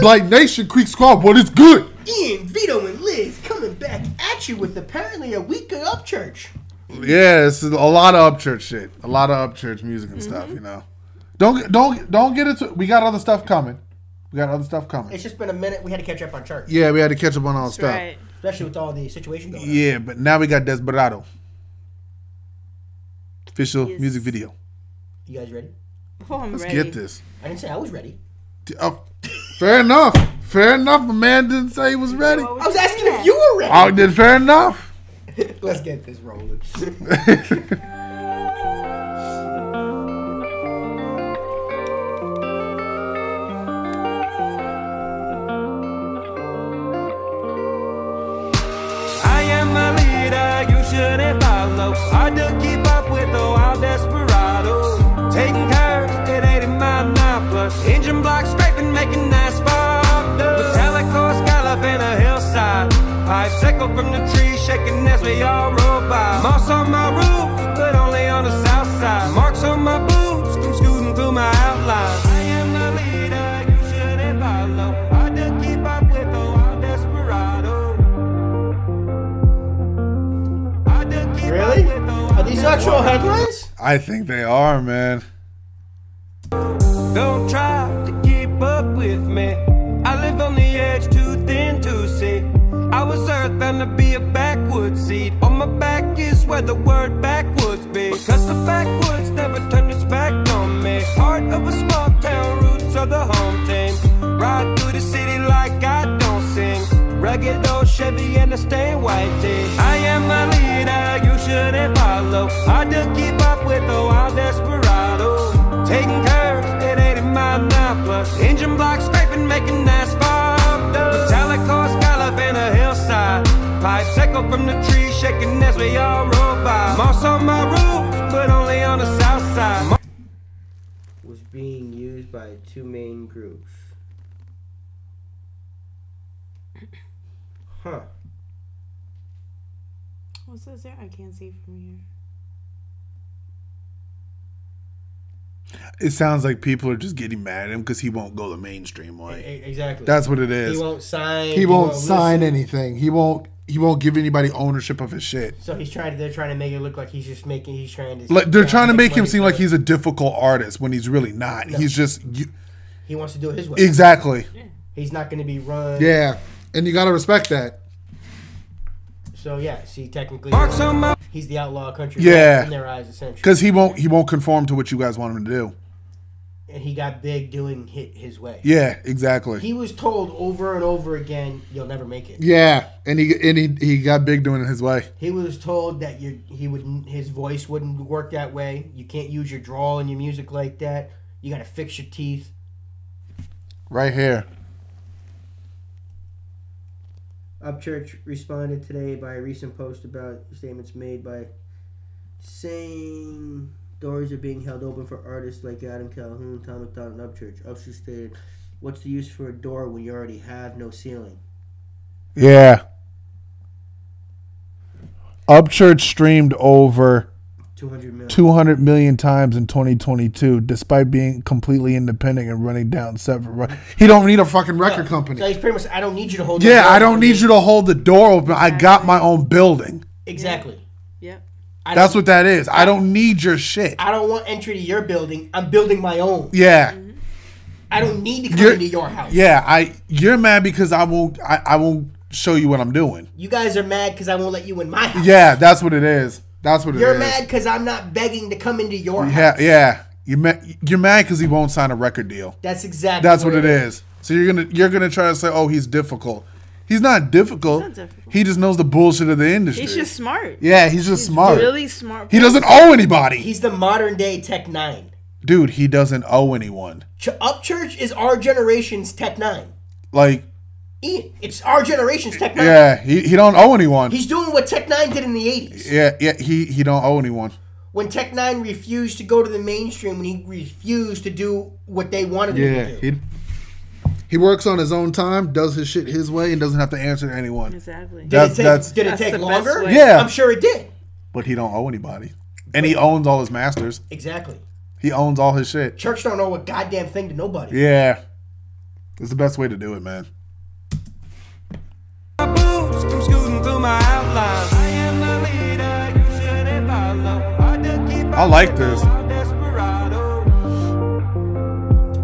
Blite Nation, Creek Squad, what is good? Ian, Vito, and Liz coming back at you with apparently a week of Upchurch. Yeah, it's a lot of Upchurch shit. A lot of Upchurch music and stuff, mm-hmm. you know. Don't don't don't get into we got other stuff coming. We got other stuff coming. It's just been a minute. We had to catch up on chart, Yeah, we had to catch up on all the stuff. Right. especially with all the situation going on. Yeah, but now we got Desperado. Official Yes. music video. You guys ready? Oh, I'm Let's ready. get this. I didn't say I was ready. Oh, fair enough. Fair enough. The man didn't say he was ready. I was asking if you were ready. Oh, did fair enough. Let's get this rolling. actual headlines? I think they are, man. Don't try to keep up with me. I live on the edge, too thin to see. I was earth bound to be a backwoods seed. On my back is where the word backwoods be. Because the backwoods never turned its back on me. Heart of a small town, roots of the home team. Ride through the city like I don't sing. Rugged old Chevy and a stained white tee. I am a leader, you shouldn't follow. Hard to keep up with the wild desperado. Taking curves at 80 mile an hour plus. Engine block scraping, making asphalt. Metallic horse gallop in a hillside. Pipe sickle from the tree, shaking as we all roll by. Moss on my roof, but only on the south side. Was being used by two main groups. Huh. What's this there? I can't see from here. It sounds like people are just getting mad at him because he won't go the mainstream way. exactly. That's what it is. he won't sign. He won't listen. sign anything. He won't. He won't give anybody ownership of his shit. So he's trying. To, They're trying to make it look like he's just making. He's trying to. Like they're trying to make him seem like he's a difficult artist when he's really not. He's just you, He wants to do it his way. exactly. He's not going to be run. Yeah, and you gotta respect that. So yeah, see, technically, Marks on my he's the outlaw country. Yeah. in their eyes, essentially. Because he won't. He won't conform to what you guys want him to do. And he got big doing hit his way. Yeah, exactly. He was told over and over again, "You'll never make it." yeah, and he and he he got big doing it his way. He was told that you he would his voice wouldn't work that way. You can't use your drawl in your music like that. You got to fix your teeth. Right here. Upchurch responded today by a recent post about statements made by saying doors are being held open for artists like Adam Calhoun, Tom McDonald, and Upchurch. Upchurch stated, "What's the use for a door when you already have no ceiling?" Yeah. Upchurch streamed over Two hundred million. 200 million times in 2022, despite being completely independent and running down separate. ru- He don't need a fucking record So company. he's pretty much. I don't need you to hold. Yeah, the door I don't need me." you to hold the door open. I got my own building. Exactly. Yep. I That's what that is. I don't need your shit. I don't want entry to your building. I'm building my own. Yeah. I don't need to come You're- into your house. Yeah, I you're mad because I won't I, I won't show you what I'm doing. You guys are mad because I won't let you in my house. Yeah, that's what it is. That's what it is. You're mad because I'm not begging to come into your Yeah, house. yeah. You mad you're mad because he won't sign a record deal. That's exactly. That's what it is. So you're gonna you're gonna try to say, oh, he's difficult. He's not difficult. He's not difficult. He just knows the bullshit of the industry. He's just smart. yeah, he's just He's smart. Really smart. he doesn't owe anybody, He's the modern day Tech N9ne. dude. He doesn't owe anyone. Ch- Upchurch is our generation's Tech N9ne. Like, Ian, it's our generation's Tech N9ne. yeah, he, he don't owe anyone. He's doing what Tech N9ne did in the '80s yeah, yeah, he he don't owe anyone. when Tech N9ne refused to go to the mainstream. When he refused to do what they wanted Yeah, him to do. he he works on his own time, does his shit his way, and doesn't have to answer to anyone. Exactly. Did That's- it take, that's- did it take the longer? Yeah. I'm sure it did. But he don't owe anybody, and he owns all his masters. Exactly. He owns all his shit. Church don't owe a goddamn thing to nobody. Yeah, It's the best way to do it, man. My boots come scooting through my outline. I am the leader, you shouldn't follow. Hard to keep I like this. the wild desperado.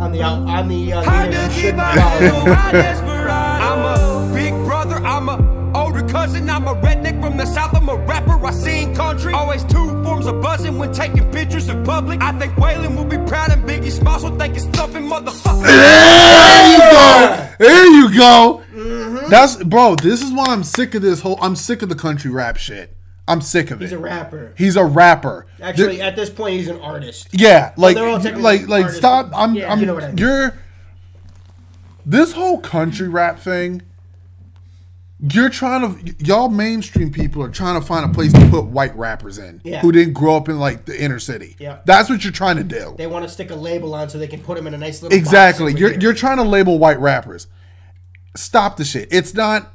On the out, on the uh, Hard to keep shouldn't up with the follow. wild desperado. I'm a big brother, I'm a older cousin, I'm a redneck from the south, I'm a rapper, I sing country. Always two forms of buzzing when taking pictures in public. I think Waylon will be proud and Biggie Smalls will think it's stuffing motherfucker. There you go. There you go. That's bro. This is why I'm sick of this whole. I'm sick of the country rap shit. I'm sick of it. He's a rapper. He's a rapper. Actually, Th- at this point, he's an artist. yeah, like, technically like, like, artists. stop. I'm, Yeah, I'm. you know what I mean. You're. This whole country rap thing. You're trying to, y'all mainstream people are trying to find a place to put white rappers in Yeah. who didn't grow up in like the inner city. Yeah. That's what you're trying to do. They want to stick a label on so they can put them in a nice little Exactly. You're here. you're trying to label white rappers. Stop the shit. It's not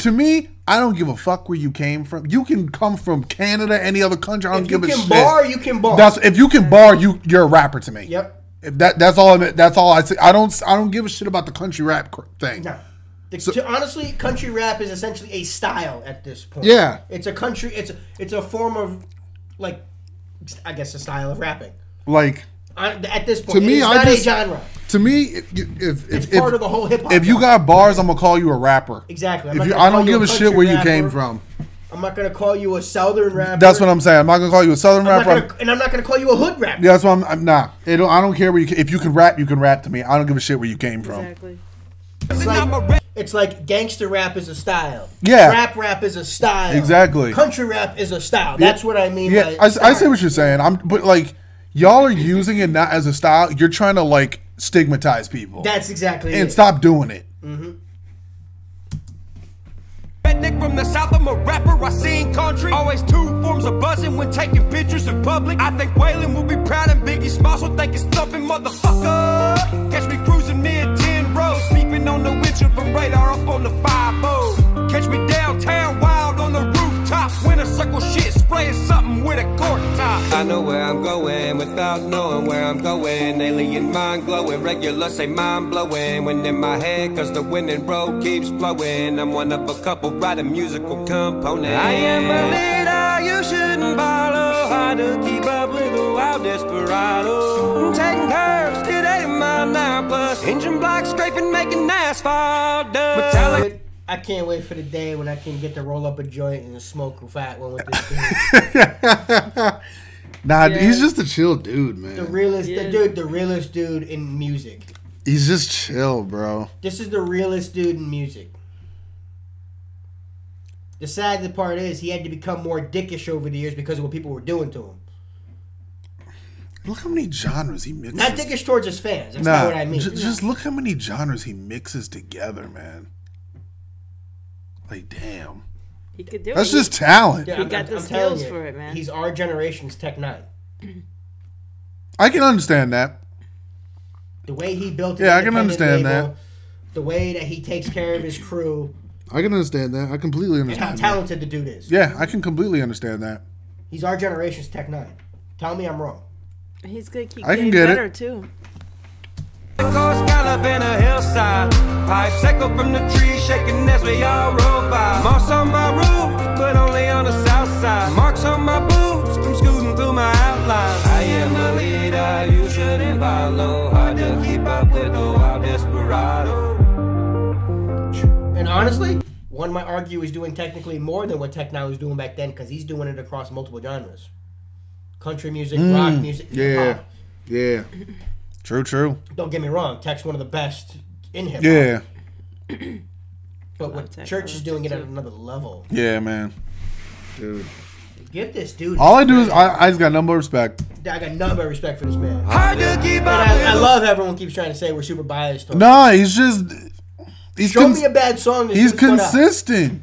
to me, I don't give a fuck where you came from. You can come from Canada, any other country. I don't If you give a can shit. bar, you can bar. That's if you can bar, you you're a rapper to me. Yep. If that that's all. I- That's all I say. I don't I don't give a shit about the country rap thing. No. The, to, honestly, country rap is essentially a style at this point. Yeah. It's a country. It's a, it's a form of, like, I guess a style of rapping. Like On- At this point, To me, it's I not just- a genre. To me, if you- if It's if, part if, of the whole hip hop. if you got bars, I'm gonna call you a rapper. exactly, If you, I don't you give a shit where you country came from. I'm not gonna call you a southern rapper. That's what I'm saying. I'm not gonna call you a southern I'm rapper. gonna, and I'm not gonna call you a hood rapper. Yeah, that's why I'm, I'm not. It don't, I don't care where you. If you can rap, you can rap to me. I don't give a shit where you came from. Exactly. It's like, it's like gangster rap is a style. Yeah. Rap rap is a style. Exactly. Country rap is a style. That's what I mean. Yeah, by I, I see what you're saying. I'm, but like, y'all are using it not as a style. You're trying to like stigmatize people That's exactly it. and it. stop doing it. Mm-hmm. redneck from the south, I'm a rapper, I sing country. Always two forms of buzzing when taking pictures in public. I think Waylon will be proud and Biggie Smalls will think it's stuffing motherfucker. Catch me cruising mid 10 rows, sleeping on the windshield from radar up on the 5 Catch me downtown wild on the rooftop, winter circle shit, spraying something with a cork top. I know where I'm going without knowing where I'm going. Alien mind glowing, regular say mind blowing. When in my head, cause the winning road keeps flowing. I'm one of a couple writing musical components. I am a leader, you shouldn't follow. Hard to keep up with the wild desperado. Taking curves, did 80 mile an hour plus. Engine block scraping, making asphalt dust. Metallic. I can't wait for the day when I can get to roll up a joint and smoke a fat one with this dude. Nah, Yeah. he's just a chill dude, man. the realest, Yeah. the dude, the realest dude in music. he's just chill, bro. This is the realest dude in music. The sad part is he had to become more dickish over the years because of what people were doing to him. Look how many genres he mixes. Not dickish towards his fans. That's Nah, not what I mean. ju- just look how many genres he mixes together, man. Like, damn. He could do That's it. just talent. Yeah, He I'm- got I'm- the I'm skills you, for it, man. He's our generation's Tech N9ne. I can understand that. The way he built, an Yeah, I can understand label, that. The way that he takes care of his crew, I can understand that. I completely and how understand that. talented the dude is. Yeah, I can completely understand that. He's our generation's Tech N9ne. Tell me I'm wrong. He's gonna keep I can getting get it. better too. Coast scallop in a hillside. Pipe echo from the tree, shaking as we all roll by. Moss on my roof, but only on the south side. Marks on my boots, from scooting through my outline. I am a leader, you shouldn't follow. Hard to keep up with the wild desperado. And honestly, one might argue he's doing technically more than what Tech N9ne was doing back then because he's doing it across multiple genres. Country music, rock music, Mm, Yeah. hip-hop. Yeah. True, true. Don't get me wrong, Tech's one of the best in hip hop. Yeah. But what Tech, Church is doing it Tech at another level. Yeah, man. Dude. Get this dude. All I do is I, I just got number respect. I got nothing but respect for this man. Hard to keep And up I, I love how everyone keeps trying to say we're super biased. towards- No, he's just he's Show cons- me a bad song. that he's you put out. consistent.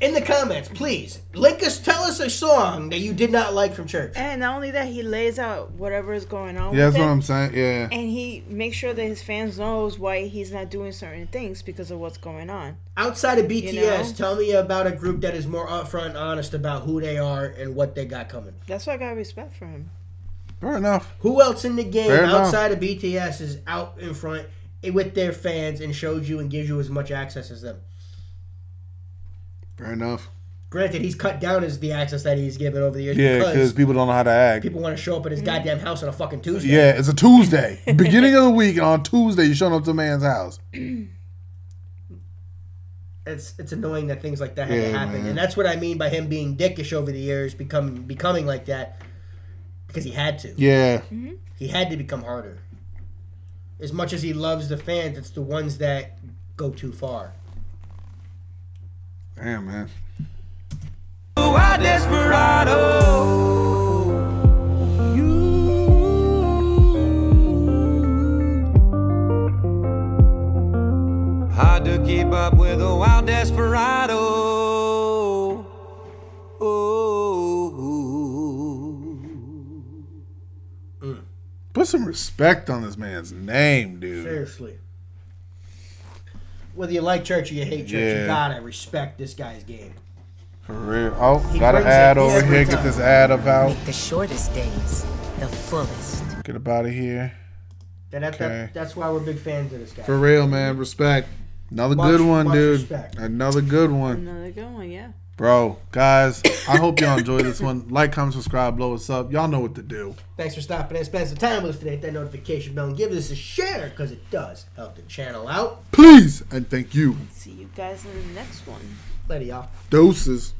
In the comments, please link us. Tell us a song that you did not like from church. And not only that, he lays out whatever is going on. Yeah, with that's what I'm saying. Yeah. And he makes sure that his fans knows why he's not doing certain things because of what's going on. Outside of BTS, know? tell me about a group that is more upfront and honest about who they are and what they got coming. That's why I got respect for him. Fair enough. Who else in the game Fair enough. outside of BTS is out in front with their fans and shows you and gives you as much access as them. Fair enough. Granted, he's cut down as the access that he's given over the years Yeah, because because people don't know how to act. people want to show up at his mm. goddamn house on a fucking Tuesday. Yeah, it's a Tuesday, beginning of the week, and on Tuesday you showing up to a man's house. it's it's annoying that things like that had Yeah, to happen, man. and that's what I mean by him being dickish over the years, becoming becoming like that because he had to. Yeah, mm-hmm. He had to become harder. As much as he loves the fans, it's the ones that go too far. Damn man. Desperado. You. Hard to keep up with a wild desperado. Oh. Put some respect on this man's name, dude. Seriously. Whether you like church or you hate church, Yeah. you gotta respect this guy's game. For real. Oh, He got an ad over every here. Get this ad about. Make the shortest days the fullest. Get up out of here. And that, Okay. that, that's why we're big fans of this guy. For real, man. Respect. Another Much- good one, dude. respect. Another good one. Another good one, yeah. Bro, guys, I hope y'all enjoy this one. Like, comment, subscribe, blow us up. Y'all know what to do. Thanks for stopping and spending some time with us today. Hit that notification bell and give us a share because it does help the channel out. Please and thank you. See you guys in the next one. Later, y'all. Doses.